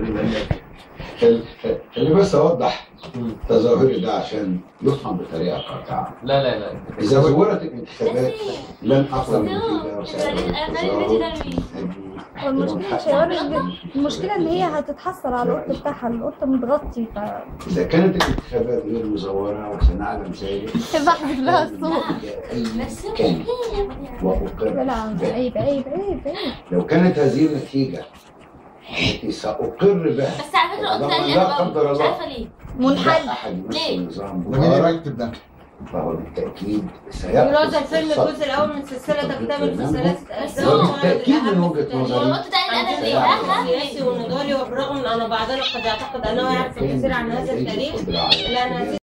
بما انك خل- خلي بس أوضح تظاهري ده عشان يفهم بطريقة قاطعة. لا لا لا. إذا زورت الانتخابات لن أفضل من كده. وسأل والمشكلة مش هيوري المشكلة إن هي هتتحصل على القط بتاعها القط متغطي ف إذا كانت الانتخابات غير مزورة وسنعلم ذلك بحذف لها الصوت كان واقر لا عيب عيب عيب عيب لو كانت هذه النتيجة التي سأقر بها بس على فكرة قلت لا قدر الله. منحل ليه؟ ده مين اللي بيكتب ده؟ فهو بالتأكيد سيأخذ ولوز الفيلم. الجزء الأول من سلسلة تكتمل في ثلاثة اجزاء وبالتأكيد من وجهة هو نظري. ده أنا سيأخذ ليه سياسي ونضالي وبالرغم من أن بعضنا قد يعتقد أنه يعرف الكثير عن هذا التاريخ ان هذه